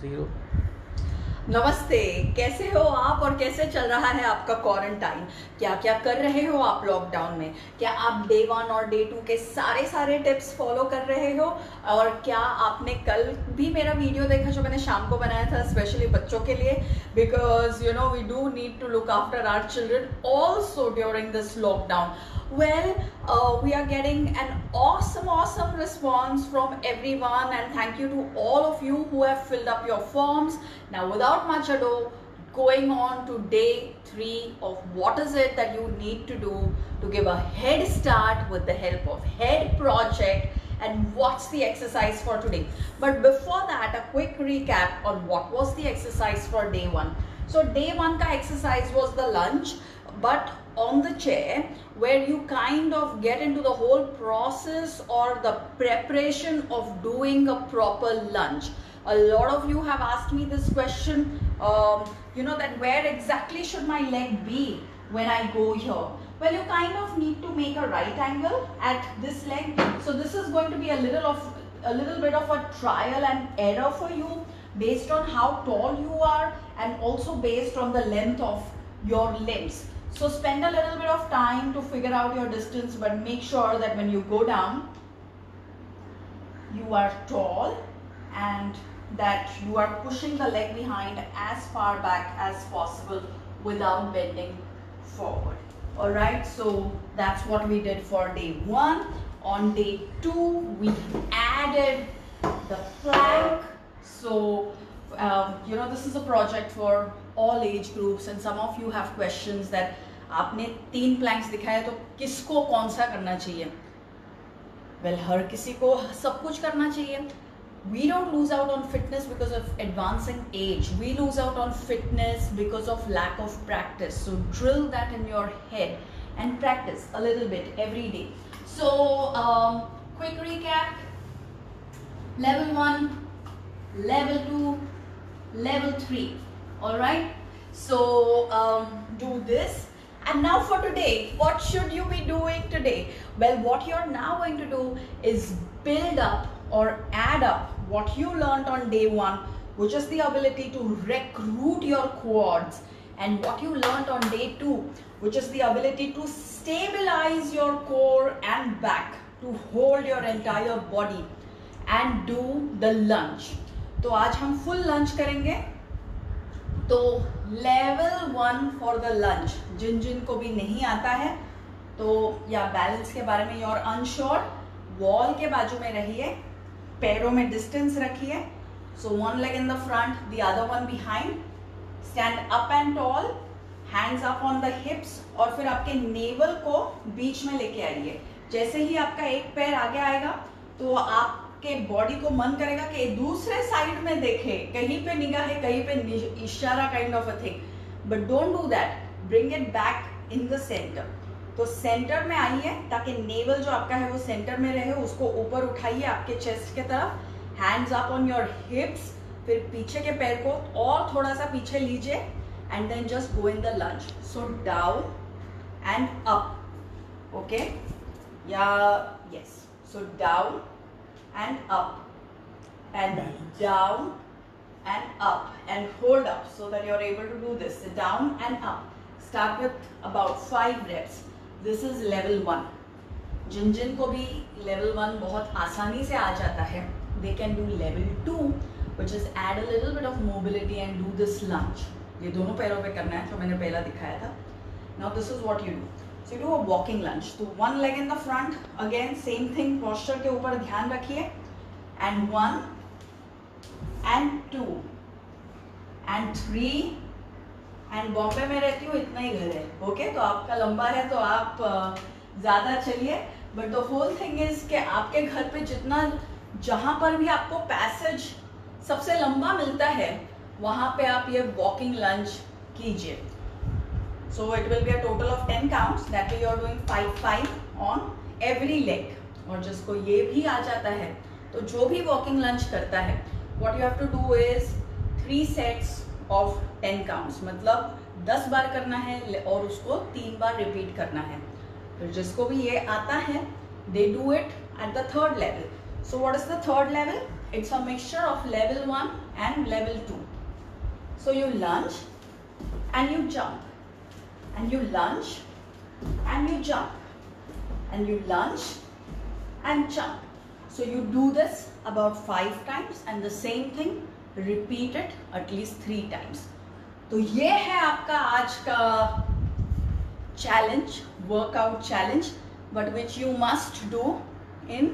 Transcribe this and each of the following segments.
Zero नमस्ते, कैसे हो आप और कैसे चल रहा है आपका क्वारंटाइन क्या क्या कर रहे हो आप लॉकडाउन में? क्या आप डे वन और डे टू के सारे सारे टिप्स फॉलो कर रहे हो? और क्या आपने कल भी मेरा वीडियो देखा जो मैंने शाम को बनाया था स्पेशली बच्चों के लिए? Because you know we do need to look after our children also during this lockdown well uh, we are getting an awesome awesome response from everyone and thank you to all of you who have filled up your forms. Now without much ado going on to day three of what is it that you need to do to give a head start with the help of head project and what's the exercise for today. But before that a quick recap on what was the exercise for day one. So day one ka exercise was the lunch but on the chair where you kind of get into the whole process or the preparation of doing a proper lunge. A lot of you have asked me this question, um, you know, that where exactly should my leg be when I go here? Well, you kind of need to make a right angle at this leg. So this is going to be a little of a little bit of a trial and error for you based on how tall you are and also based on the length of your limbs. So spend a little bit of time to figure out your distance but make sure that when you go down, you are tall and that you are pushing the leg behind as far back as possible without bending forward. Alright, so that's what we did for day one. On day two, we added the plank. So, um, you know, this is a project for all age groups and some of you have questions that आपने तीन planks दिखाए तो किसको कौन सा करना चाहिए? Well well, हर किसी को सब कुछ करना चाहिए। We don't lose out on fitness because of advancing age we lose out on fitness because of lack of practice so drill that in your head and practice a little bit every day so quick recap level one level two level three all right so um, do this and now for today what should you be doing today well what you're now going to do is build up or add up what you learned on day one which is the ability to recruit your quads and what you learned on day two which is the ability to stabilize your core and back to hold your entire body and do the lunge तो आज हम full lunch करेंगे तो level one for the lunge जिन जिन को भी नहीं आता है तो या बैलेंस के बारे में योर अनश्योर वॉल के बाजू में रहिए, पैरों में डिस्टेंस रखिए so one leg in the front the other one behind stand up and tall hands up on the hips और फिर आपके नेवल को बीच में लेके आइए। जैसे ही आपका एक पैर आगे आएगा तो आप के बॉडी को मन करेगा कि दूसरे साइड में देखे, कहीं पे निगाह है, कहीं पे इशारा kind of a thing but don't do that bring it back in the centre तो सेंटर में आइए, ताकि नेवल जो आपका है, वो सेंटर में रहे, उसको ऊपर उठाइए आपके चेस्ट के तरफ़. Hands up on your hips फिर पीछे के पैर को और थोड़ा सा पीछे लीजिए. And then just go in the lunge so down and up okay या yes so down and up and Balance. down and up and hold up so that you're able to do this down and up start with about five reps this is level one जिन जिन को भी level one बहुत आसानी से आ जाता है they can do level two which is add a little bit of mobility and do this lunge ये दोनों पैरों पे करना है जो मैंने पहला दिखाया था now this is what you do So you do a walking lunge. So one leg in the front, again same thing, के ऊपर ध्यान रखिए. And one, and two, and three, and Bombay में रहती हूँ इतना ही घर है ओके okay? तो आपका लंबा है तो आप ज़्यादा चलिए but the whole thing is कि आपके घर पे जितना जहाँ पर भी आपको पैसेज सबसे लंबा मिलता है वहाँ पे आप ये वॉकिंग लंच कीजिए So, it will be a total of 10 counts. That way you are doing 5 5 on every leg. और जिसको ये भी आ जाता है तो जो भी वॉकिंग लंच करता है what you have to do is three sets of ten counts मतलब दस बार करना है और उसको तीन बार रिपीट करना है। फिर जिसको भी ये आता है they do it at the third level so what is the third level it's a mixture of level one and level 2 so, you lunge and you jump. And you lunge and you jump and you lunge and jump so you do this about five times and the same thing repeat it at least three times तो ये है आपका आज का challenge workout challenge but which you must do in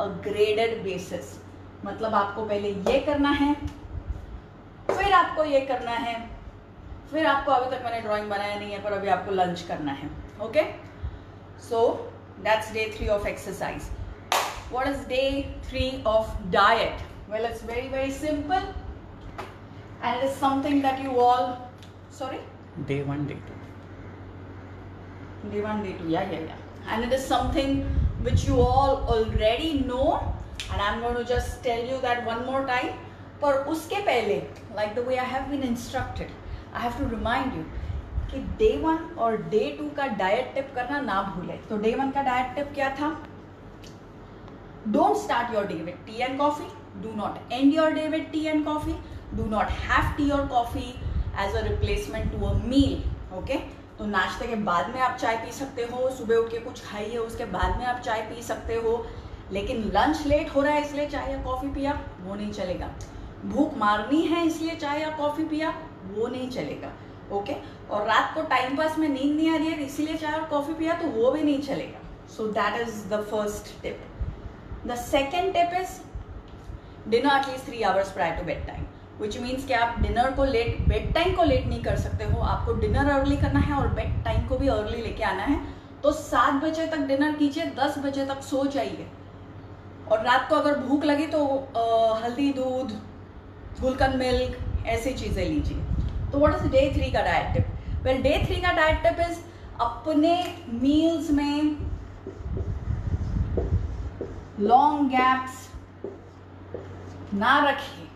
a graded basis मतलब आपको पहले ये करना है फिर आपको ये करना है फिर आपको अभी तक मैंने ड्रॉइंग बनाया नहीं है पर अभी आपको लंच करना है okay so that's day three of exercise what is day three of diet well it's very very simple and is something that you all sorry day one day two day one day two या and it is something which you all already know and I am going just tell you that one more time पर उसके पहले like the way I have been instructed I have to remind you कि day one और day two का diet tip करना ना भूले। तो डे वन का डाइट टिप क्या था? Don't start your day with tea and coffee do not end your day with tea and coffee do not have tea और coffee as a replacement to a meal okay तो नाश्ते के बाद में आप चाय पी सकते हो, सुबह उठ के कुछ खाइए, उसके बाद में आप चाय पी सकते हो। लेकिन लंच लेट हो रहा है, इसलिए चाय या कॉफ़ी पिया, वो नहीं चलेगा। भूख मारनी है, इसलिए चाय या कॉफ़ी पिया। वो नहीं चलेगा ओके और रात को टाइम पास में नींद नहीं आ रही है इसीलिए चाय और कॉफ़ी पिया तो वो भी नहीं चलेगा। So that is the first tip the second tip is dinner at least three hours prior to bed time which means कि आप डिनर को लेट बेड टाइम को लेट नहीं कर सकते हो। आपको डिनर अर्ली करना है और बेड टाइम को भी अर्ली लेके आना है। तो सात बजे तक डिनर कीजिए दस बजे तक सो जाइए। और रात को अगर भूख लगी तो आ, हल्दी दूध गुलकंद मिल्क ऐसी चीज़ें लीजिए। तो व्हाट इज़ डे थ्री का diet tip well day three का डाइट टिप इज़ अपने मील्स में लॉन्ग गैप्स ना रखिए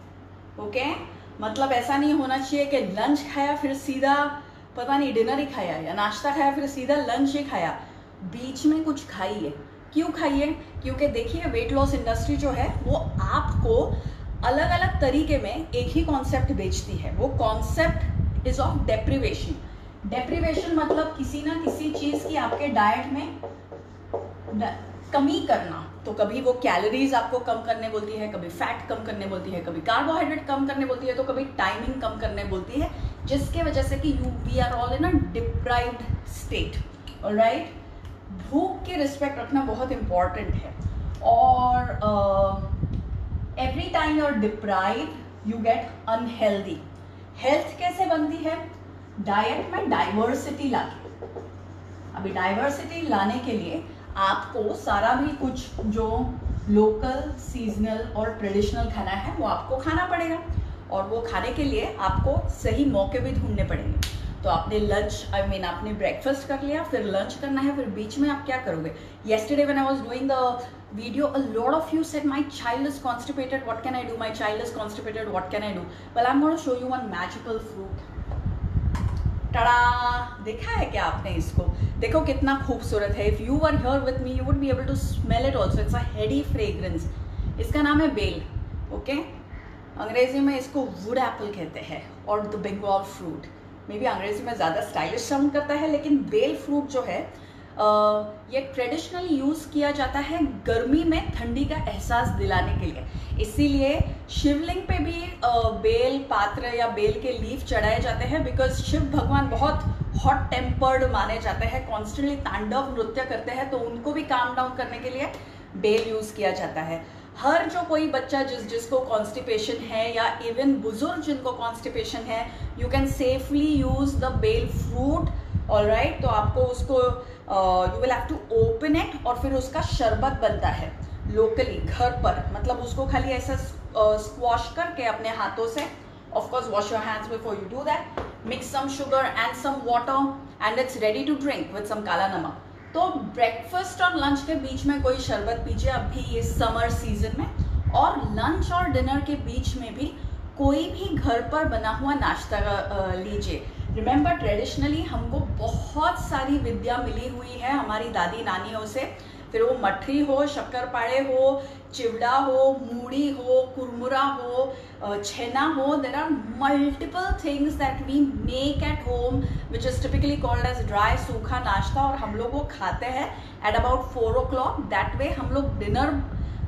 ओके? मतलब ऐसा नहीं होना चाहिए कि लंच खाया, फिर सीधा, पता नहीं डिनर ही खाया या नाश्ता खाया, फिर सीधा लंच ही खाया। बीच में कुछ खाइए। क्यों खाइए? क्योंकि देखिए वेट लॉस इंडस्ट्री जो है, वो आपको अलग अलग तरीके में एक ही कॉन्सेप्ट बेचती है। वो concept is of deprivation deprivation मतलब किसी ना किसी चीज़ की आपके डाइट में कमी करना। तो कभी वो कैलोरीज आपको कम करने बोलती है, कभी फैट कम करने बोलती है, कभी कार्बोहाइड्रेट कम करने बोलती है तो कभी टाइमिंग कम करने बोलती है, जिसके वजह से कि you we are all in a deprived state right भूख के रिस्पेक्ट रखना बहुत इंपॉर्टेंट है। और every time you are deprive you get unhealthy health कैसे बनती है? डाइट में डाइवर्सिटी लाके। अभी डाइवर्सिटी लाने के लिए आपको सारा भी कुछ जो लोकल सीजनल और ट्रेडिशनल खाना है, वो आपको खाना पड़ेगा। और वो खाने के लिए आपको सही मौके भी ढूँढने पड़ेंगे। तो आपने लंच आई मीन आपने ब्रेकफास्ट कर लिया, फिर लंच करना है, फिर बीच में आप क्या करोगे? Yesterday when I was doing the video, a lot of you said, my child is constipated, what can i do? My child is constipated, what can i do? Well, i'm going to show you one magical fruit. टड़ा देखा है क्या आपने इसको? देखो कितना खूबसूरत है। If you are here with me you would be able to smell it also it's a heady fragrance इसका नाम है बेल ओके okay? अंग्रेज़ी में इसको वुड एप्पल कहते हैं, और the Bengal fruit may be अंग्रेज़ी में ज़्यादा स्टाइलिश साउंड करता है, लेकिन बेल फ्रूट जो है ये ट्रेडिशनली यूज़ किया जाता है गर्मी में ठंडी का एहसास दिलाने के लिए। इसीलिए शिवलिंग पे भी बेल, पात्र या बेल के लीफ चढ़ाए जाते हैं बिकॉज़ शिव भगवान बहुत हॉट टेम्पर्ड माने जाते हैं कॉन्स्टेंटली तांडव नृत्य करते हैं तो उनको भी काम डाउन करने के लिए बेल यूज़ किया जाता है। हर जो कोई बच्चा जिस, जिसको कॉन्स्टिपेशन है या इवन बुज़ुर्ग जिनको कॉन्स्टिपेशन है you can safely use the bael fruit all right तो आपको उसको you will have to open it और फिर उसका शरबत बनता है लोकली घर पर। मतलब उसको खाली ऐसा स्क्वॉश करके अपने हाथों से, of course, wash your hands before you do that, mix some sugar and some water, and it's ready to drink with some kala namak. तो ब्रेकफास्ट और लंच के बीच में कोई शरबत पीजिए अभी ये समर सीज़न में, और लंच और डिनर के बीच में भी कोई भी घर पर बना हुआ नाश्ता लीजिए। रिमेंबर ट्रेडिशनली हमको बहुत सारी विद्या मिली हुई है हमारी दादी नानियों से। फिर वो मठरी हो शक्कर पाड़े हो, चिवड़ा हो मूड़ी हो, कुरमुरा हो छेना हो there are multiple things that we make at home which is typically called as dry सूखा नाश्ता, और हम लोग वो खाते हैं at about four o'clock that way हम लोग डिनर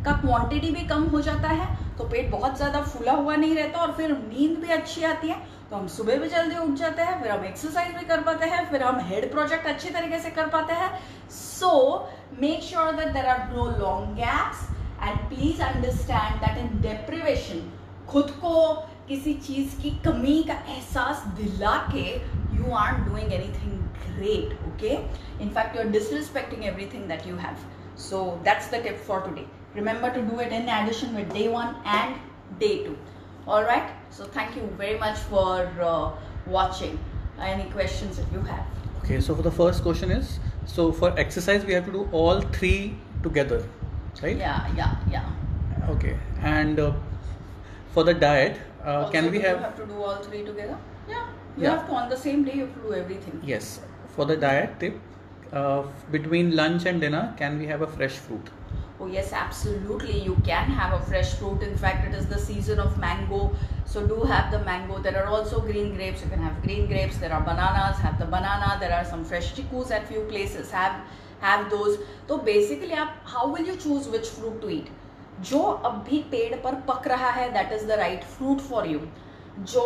का क्वांटिटी भी कम हो जाता है तो पेट बहुत ज़्यादा फूला हुआ नहीं रहता, और फिर नींद भी अच्छी आती है। तो हम सुबह भी जल्दी उठ जाते हैं, फिर हम एक्सरसाइज भी कर पाते हैं, फिर हम हेड प्रोजेक्ट अच्छे तरीके से कर पाते हैं। So make sure that there are no long gaps and please understand that in deprivation खुद को किसी चीज़ की कमी का एहसास दिला के you are doing anything great okay in fact you are disrespecting everything that you have so, that's the tip for today. Remember to do it in addition with day one and day two. All right so thank you very much for uh, watching. Any questions if you have? Okay so for the first question is so for exercise we have to do all three together right? Yeah yeah yeah. Okay and uh, for the diet uh, can we have have to do all three together? Yeah you yeah. have to on the same day you have to do everything. Yes for the diet tip uh, between lunch and dinner can we have a fresh fruit Oh yes, absolutely. You can have a fresh fruit. In fact, it is the season of mango. So do have the mango. There are also green grapes. You can have green grapes. There are bananas. Have the banana. There are some fresh chickus at few places. Have have those. So basically, आप how will you choose which fruit to eat? जो अभी पेड़ पर पक रहा है that is the right fruit for you जो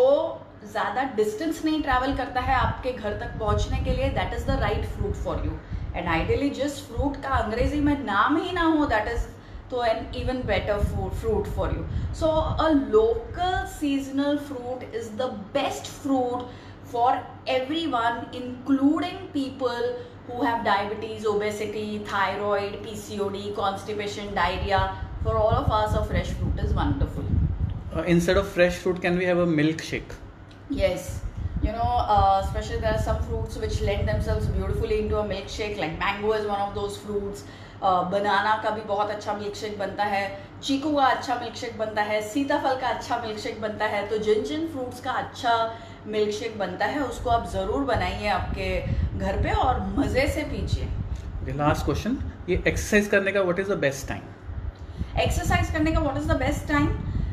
ज़्यादा डिस्टेंस नहीं ट्रैवल करता है आपके घर तक पहुँचने के लिए that is the right fruit for you and ideally just fruit का अंग्रेज़ी में नाम ही ना हो दैट इज़ तो an even better fruit for you so a local seasonal fruit is the best fruit for every one including people who have diabetes obesity thyroid P C O D constipation diarrhoea for all of ours a fresh fruit is wonderful instead of fresh fruit can we have a milk shake yes you know uh, especially there are some fruits which lend themselves beautifully into a milkshake like mango is one of those fruits. Banana uh, का भी बहुत अच्छा milk shake बनता है. चीकू का अच्छा milk shake बनता है. सीताफल का अच्छा मिल्क शेक बनता है. तो जिन जिन फ्रूट्स का अच्छा मिल्क शेक बनता है उसको आप ज़रूर बनाइए आपके घर पे और मज़े से पीजिए. लास्ट क्वेश्चन ये एक्सरसाइज करने का what is the best time exercise करने का what is the best time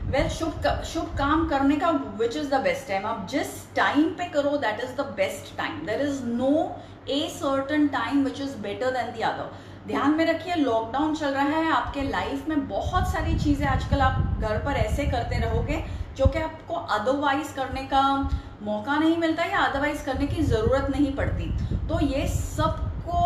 well शुभ शुभ काम करने का which is the best time आप जिस टाइम पे करो that is the best time there is no a certain time which is better than the other ध्यान में रखिए लॉकडाउन चल रहा है, आपके लाइफ में बहुत सारी चीज़ें आजकल आप घर पर ऐसे करते रहोगे, जो कि आपको अदरवाइज़ करने का मौका नहीं मिलता या अदरवाइज़ करने की ज़रूरत नहीं पड़ती. तो ये सबको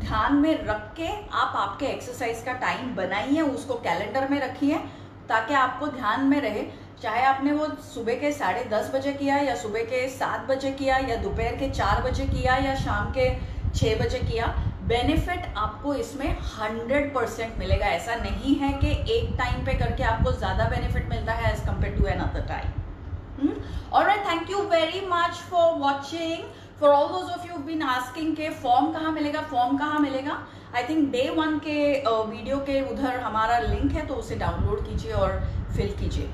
ध्यान में रख के आप आपके एक्सरसाइज का टाइम बनाइए, उसको कैलेंडर में रखिए ताकि आपको ध्यान में रहे, चाहे आपने वो सुबह के साढ़े दस बजे किया या सुबह के सात बजे किया या दोपहर के चार बजे किया या शाम के छः बजे किया बेनिफिट आपको इसमें हंड्रेड परसेंट मिलेगा। ऐसा नहीं है कि एक टाइम पे करके आपको ज़्यादा बेनिफिट मिलता है as compare to an other time और thank you very much for watching for all those of you been asking के फॉर्म कहाँ मिलेगा फॉर्म कहाँ मिलेगा आई थिंक डे वन के वीडियो के उधर हमारा लिंक है तो उसे डाउनलोड कीजिए और फिल कीजिए।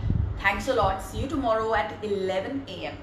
Thanks a lot see you tomorrow at 11 AM